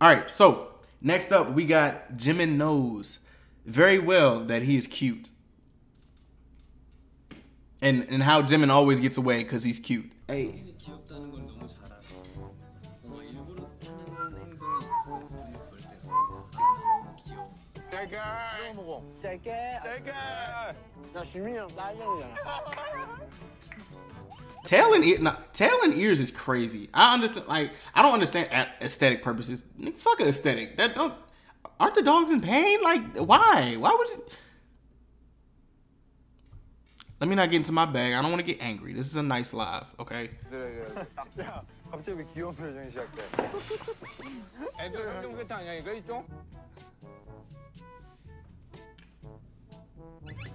All right, so next up we got Jimin knows very well that he is cute. And and how Jimin always gets away because he's cute. Hey. Tail and ear, nah, tail and ears is crazy. I understand, like, I don't understand a- aesthetic purposes. Nigga, fuck aesthetic. That don't. Aren't the dogs in pain? Like, why? Why would you? Let me not get into my bag. I don't want to get angry. This is a nice live, okay?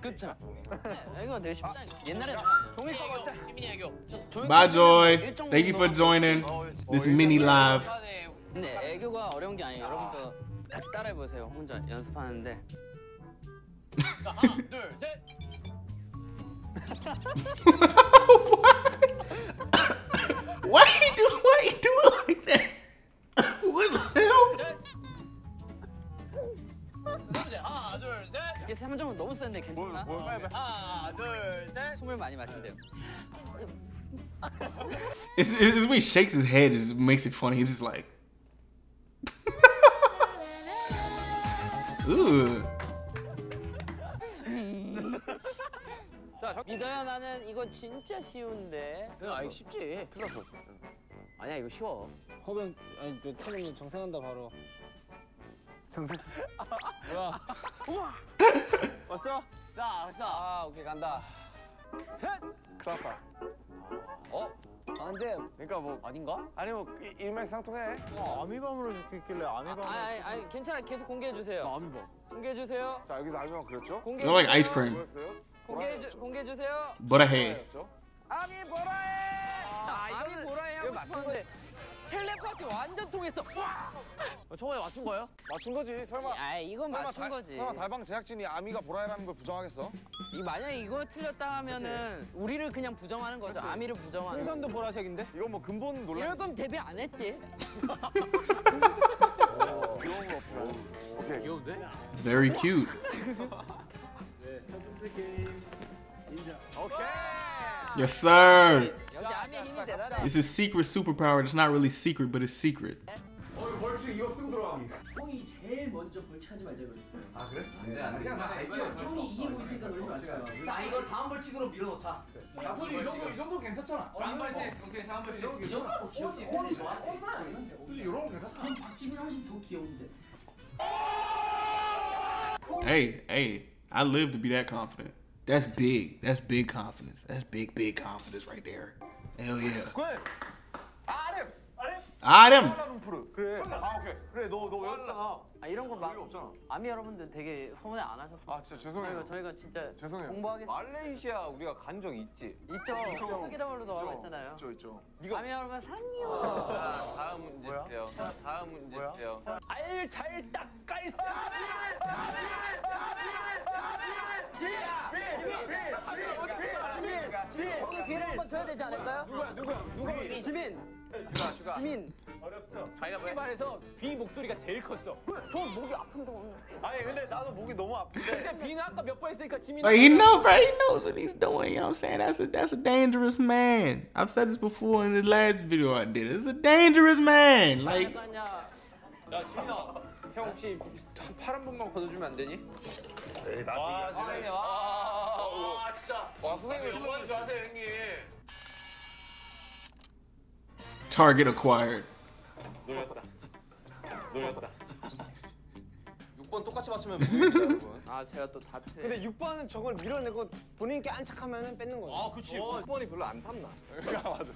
그쵸? 이거 되게 쉽다. 옛날에 종이컵 같아. Bye, Joy. Thank you for joining this mini live. 근데 애교가 어려운 게 아니에요. 여러분도 같이 따라해 보세요. 혼자 연습하는데. Why It's, it's it's when he shakes his head is makes it funny. He's just like, ooh. 믿어요 나는 이거 진짜 쉬운데. 아 이거 쉽지. 틀렸어. 아니야 이거 쉬워. 허병 아니 너 처음 정상한다 바로. 정상. 뭐야? 왔어? 자, 됐어. 아, 오케이 간다. 셋. 클라파. 어? 안 돼. 그러니까 뭐 아닌가? 아니 뭐 이- 일맥상통해. 어, 아미밤으로 적혀 있길래 아미밤. 아니 아니 아니 괜찮아 계속 공개해 주세요. 아미밤. 공개해 주세요. 자 여기서 아미밤 그렸죠? 공개. They're like ice cream, 뭐였어요? 공개해 주 공개해 주세요. but. 뭐였죠? 아미 보라해. 아미 보라해 하고 싶었는데 텔레파시 완전 통했어. 어, 처음에 맞춘 거예요? 맞춘 거지. 설마. 아 이건 설마 맞춘 달- 거지. 설마 달방 제작진이 아미가 보라라는 걸 부정하겠어? 이 만약에 이거 틀렸다 하면은 우리를 그냥 부정하는 거죠. 아미를 부정하는. 풍선도 보라색인데? 이건 뭐 근본 논란. 이럴 거면 데뷔 안 했지. 이런 거 없고. 오케이. 귀여운데? Very cute. Yes, sir. 역시 아미의 힘이 대단해. It's his secret superpower. It's not really secret, but it's secret. 벌칙 이거 쓰고 들어가기. 형이 제일 먼저 벌칙하지 말자 그랬어요. 아 그래? 안돼 안돼. 그냥 나 형이 이기고 있으니까 그러지 말까요? 나 이거 다음 벌칙으로 밀어놓자. 나 소리 이 정도 이 정도 괜찮잖아. 다음 벌칙 오케이 다음 벌칙. 이 정도 뭐 귀엽지. 꼴이 좋아. 꼴만 아니는데. 솔직히 이런 거 괜찮잖아. 전 박지민 훨씬 더 귀여운데. Hey, hey, I live to be that confident. That's big. That's big confidence. That's big, big confidence right there. Hell yeah. 그래. Item. 푸르. 그래. 아 오케이. 그래 너너 외웠잖아. 아 이런 거막 별로 없잖아. 아미 여러분들 되게 서운해 안 하셨어요. 아 진짜 죄송해요. 저희가 저희가 진짜 죄송해요. 공부하겠습니다. 말레이시아 우리가 간 적 있지? 있죠. 포기라고도 나와 있잖아요. 있죠 있죠. 아미 여러분 사랑해요. 자, 다음 문제 뭐야? 주세요. 자, 다음 문제 뭐야? 주세요. 알잘 닦아 있어. 저는 기회를 한번 줘야 되지 않을까요? 누구야 누구야 누구? 지민. 슈가 슈가. 지민. 자기가 왜? 말해서 V 목소리가 제일 컸어. 저 목이 아픈데 오늘. 아니 근데 나도 목이 너무 아픈데. 근데 V는 아까 몇 번 했으니까 지민. Like he know, bro. He knows what he's doing. You know what I'm saying? That's a that's a dangerous man. I've said this before in the last video I did. It's a dangerous man. Like. 야 지민아, 형 혹시 한팔한 번만 걷어주면 안 되니? 와, 선생님. 와. 와, 진짜. 와 선생님 이번 주 하세요, 형님. target acquired. 놀렸다. 놀렸다. 6번 똑같이 맞추면. 아 제가 또 다트. 근데 6번은 저걸 밀어내고 본인이 깬 척하면은 뺏는 거야. 아, 그치. 6번이 별로 안 탐나. 야 맞아.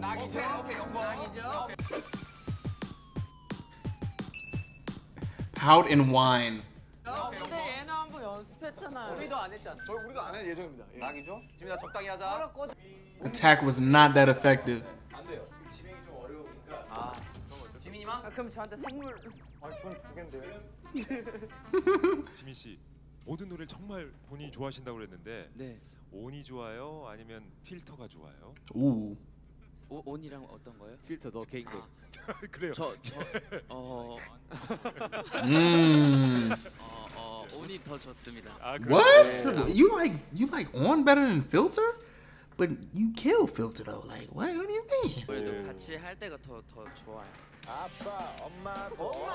낙이죠? 오케이, 0 Pout and whine. 근데 얘는 한번 연습했잖아요. 우리도 안 했잖아. 저희 우리도 안할 예정입니다. 예. 낙이죠? 지민아 적당히 하자. Attack was not that effective. 지민이만? 아, 그럼 저한테 선물. 아니 전두 개인데. 지민 씨 모든 노래를 정말 본인이 좋아하신다고 그랬는데 네. 온이 좋아요? 아니면 필터가 좋아요? Ooh. 오, 온이랑 어떤 거요? 필터 너 개인 거. 그래요. 저 저 어 Mm. 어, 어, 온이 더 좋습니다. 아, 그래요? What? You like you like on better than filter? But you kill filter though. Like what? What do you mean? 그래도 같이 할 때가 더 더 좋아요. 아빠, 엄마, 엄마,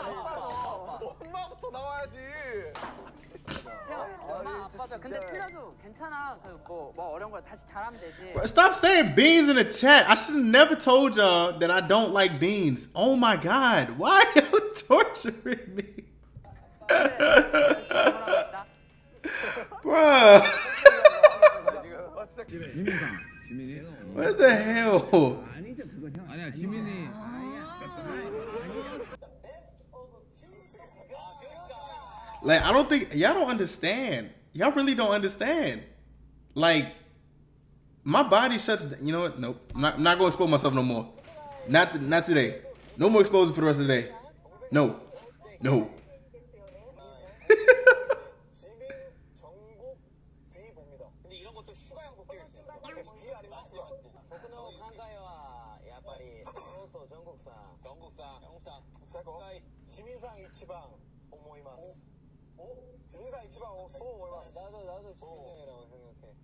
엄마부터 나와야지. 엄마 아빠도 근데 틀려도 괜찮아. 그뭐 뭐 어려운 걸 다시 잘하면 되지. Stop saying beans in the chat. I should have never told y'all that I don't like beans. Oh my god. Why are you torturing me? Bruh. What the hell? 아니야 지민이 Like I don't think y'all don't understand. Y'all really don't understand. Like my body shuts. You know what? Nope. I'm not, I'm not gonna expose myself no more. Not to, not today. No more exposure for the rest of the day. No. No. 지민상 이치방 오모이마스. 오? 지민상 이치방 오 오모이마스. 나도 나도 지민상이라고 생각해.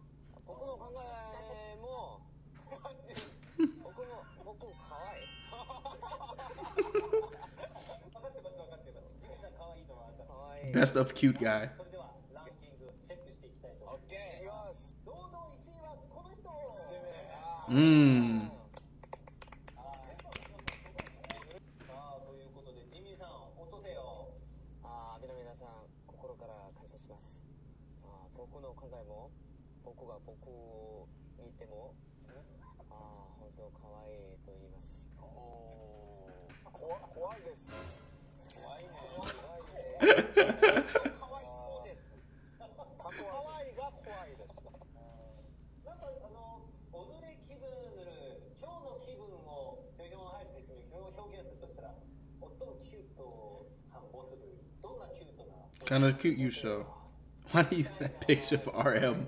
복근호 강가에 뭐. 복근호 복근 가와이. 分かってます分かってます。지민상 가와이のはかわいい。 Best of cute guy. それではランキングチェックしていきたいと思います。オッケー。いきます。堂々1位はこの人。 Mmm. さ ここにてもああ本当可愛いと言いますお怖怖いです怖いね怖いねなんか、あの、おぬれ気分、今日の気分を。今日表現するとしたら、音をきゅっと反応する。どんなきゅっとな of cute you show. Why do you that picture of RM?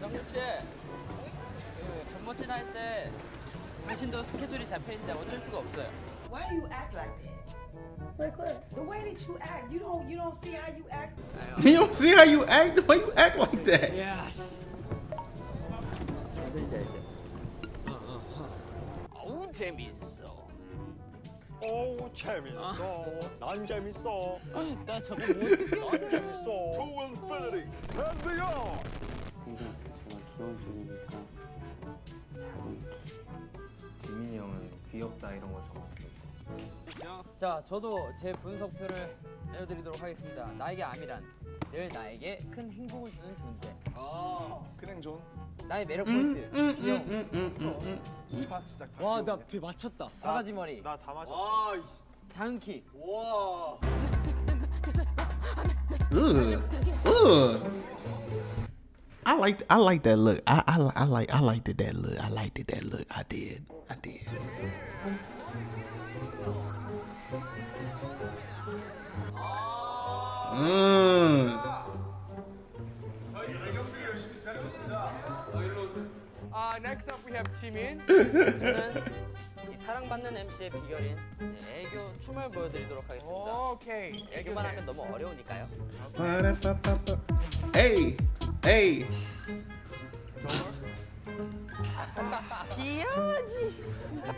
정우치 그 전모진 할 때 당신도 스케줄이 잡혀 있는데 어쩔 수가 없어요. Why do you act like that? Like what? The way that you act, you don't you don't see how you act. You don't see how you act? Why you act like that? 어우 재밌어. 어우 재밌어. 난 재밌어. 나 저거 뭐 어떻게 난 재밌어. To infinity and beyond. 귀여운 쪽이니까 자기 지민이 형은 귀엽다 이런 거 정확히. 자, 저도 제 분석표를 내려드리도록 하겠습니다. 나에게 암이란 늘 나에게 큰 행복을 주는 존재. 아, 큰행존. 나의 매력 음, 포인트. 귀여움. 차 진짜 다 와나배 맞췄다. 바가지 머리. 나 다 맞아. 작은 키. 와. Ugh. Ugh. I like I like that look. I I, I like I liked it that look. I liked it that look. I did. I did. Mm. Uh, next up we have Jimin. 저는 이 사랑받는 MC의 비결인 이 애교 춤을 보여드리도록 하겠습니다. Okay. 애교만 하면 너무 어려우니까요. Hey, hey. 귀여워지.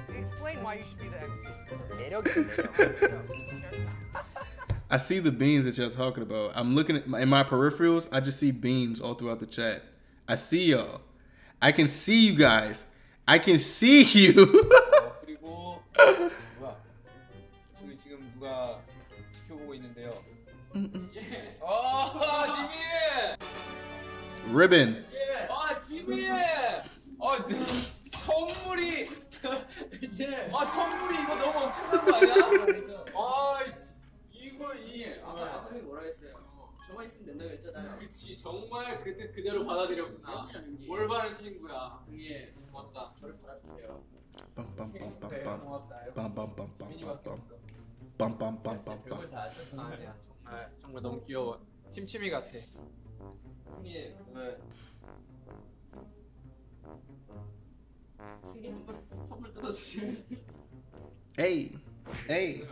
Explain why you should be the MC. 매력이 매력. I see the beans that y'all talking about. I'm looking at my, in my peripherals. I just see beans all throughout the chat. I see y'all. I can see you guys. I can see you. 그리고 뭐야? 저기 지금 누가 지켜보고 있는데요. 어, 지민! Ribbon. 아, 지민! 아, 네. 선물이 이제 아, 선물이 이거 너무 엄청난 거 아니야? 아, 이거 이 아까 아까 형이 뭐라 했어요? 저만 있으면 된다고 했잖아요. 그치, 정말 그때 그대로 받아들였구나. 올바른 친구야. 형이 고맙다. 저를 받아주세요. 빰빰빰빰빰. 고맙다. 빰빰빰빰빰빰. 빰빰빰빰빰. 별걸 다 하셨어. 아니야, 정말 정말 너무 귀여워. 침침이 같아. 형이 왜 생일 한번 선물 뜯어주시면 Hey. Hey. 빰빰빰빰빰. 어떻게 듣지? 빰빰. Yeah. Hey, hey.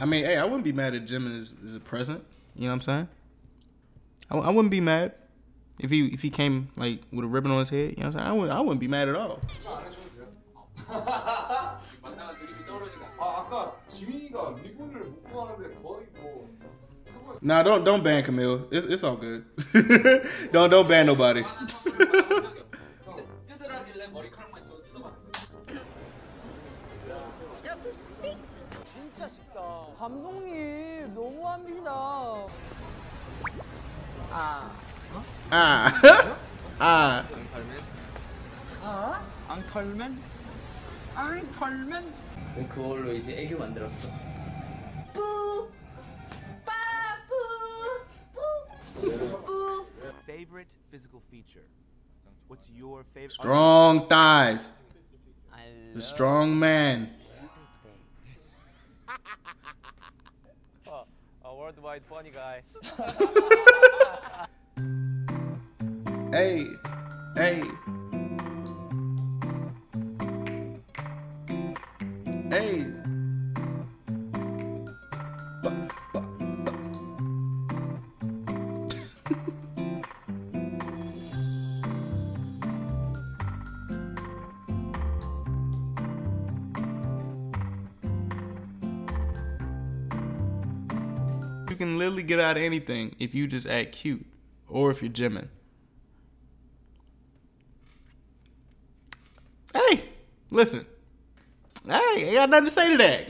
I mean, hey, I wouldn't be mad at Jim as, as a present. You know what I'm saying? I, I wouldn't be mad if he if he came like with a ribbon on his head. You know what I'm saying? I wouldn't I wouldn't be mad at all. 만나가 드립이 떨어지가. 아 아까 지민이가 리본을 묶고 하는데 거의 뭐 Nah, don't don't ban Camille. It's it's all good. don't don't ban nobody. 뜯어봤어. 진짜 쉽다. 감독님 너무 합니다. 아. Ah. ah. 앙털맨? 앙털맨? 그걸로 이제 애교 만들었어. Favorite physical feature? What's your favorite? Strong thighs. The strong man. 어, 어, worldwide funny guy. Hey. Hey. Hey. Can literally get out of anything if you just act cute or if you're Jimin. Hey, listen. Hey, I got nothing to say to that.